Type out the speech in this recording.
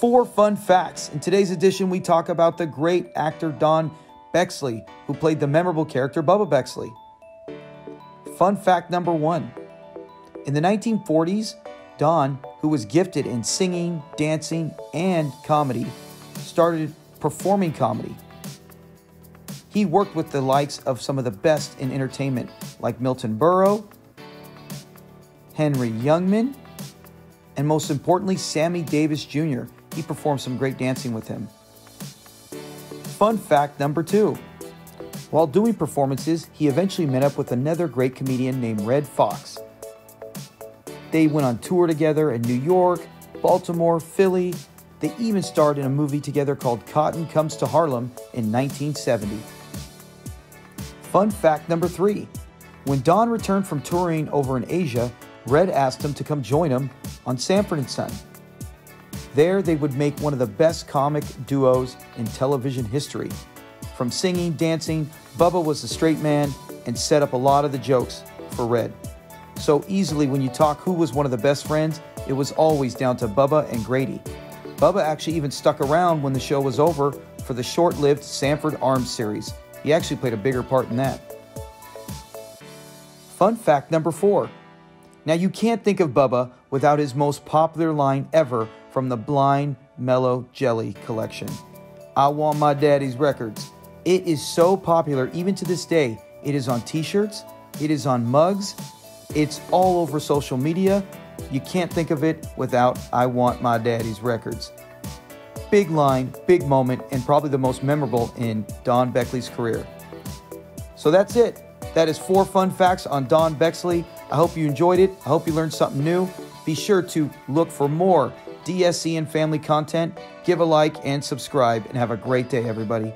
four fun facts. In today's edition, we talk about the great actor Don Bexley, who played the memorable character Bubba Bexley. Fun fact number one In the 1940s, Don, who was gifted in singing, dancing, and comedy, started performing comedy. He worked with the likes of some of the best in entertainment, like Milton Berle, Henny Youngman, and most importantly, Sammy Davis Jr. He performed some great dancing with him. Fun fact number two while doing performances, he eventually met up with another great comedian named Redd Foxx. They went on tour together in New York, Baltimore, Philly. They even starred in a movie together called Cotton Comes to Harlem in 1970. Fun fact number three when Don returned from touring over in Asia, Red asked him to come join him on Sanford and Son. There, they would make one of the best comic duos in television history. From singing, dancing, Bubba was the straight man and set up a lot of the jokes for Red. So easily, when you talk who was one of the best friends, it was always down to Bubba and Grady. Bubba actually even stuck around when the show was over for the short lived Sanford Arms series. He actually played a bigger part in that. Fun fact number four. Now, you can't think of Bubba without his most popular line ever from the Blind Mellow Jelly collection I Want My Daddy's Records. It is so popular even to this day. It is on t shirts, it is on mugs, it's all over social media. You can't think of it without I Want My Daddy's Records. Big line, big moment, and probably the most memorable in Don Bexley's career. So that's it. That is four fun facts on Don Bexley. I hope you enjoyed it. I hope you learned something new. Be sure to look for more DSCN family content. Give a like and subscribe, and have a great day, everybody.